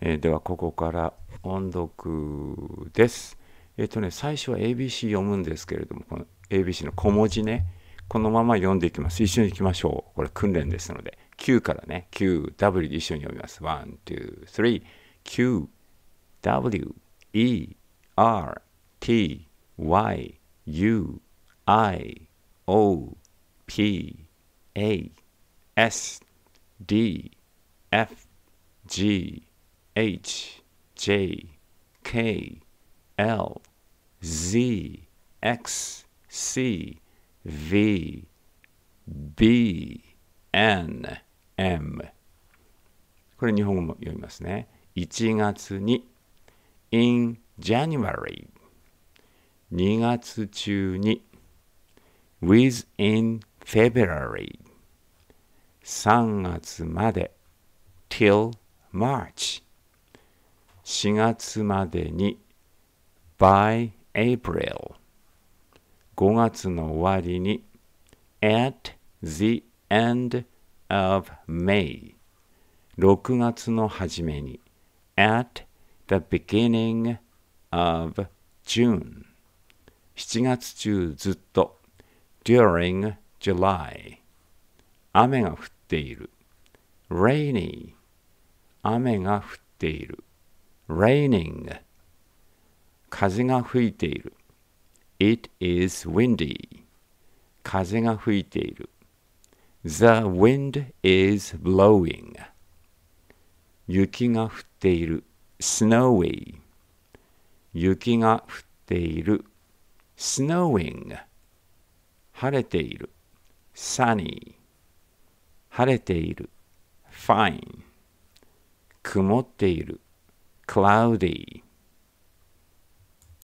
えー、ではここから音読です。えっ、ー、とね、最初は ABC 読むんですけれども、この ABC の小文字ね、このまま読んでいきます。一緒に行きましょう。これ訓練ですので、Q からね、Q、W で一緒に読みます。1、H, J, K, L, Z, X, C, V, B, N, M これ日本語も読みますね。1月に in January 2月中に within February 3月まで till March 4月までに by April 5月の終わりに at the end of May 6月の初めに at the beginning of June 7月中ずっと during July 雨が降っている rainy 雨が降っている raining 風が吹いている It is windy 風が吹いている The wind is blowing 雪が降っている snowy 雪が降っている snowing 晴れている sunny 晴れている fine 曇っている cloudy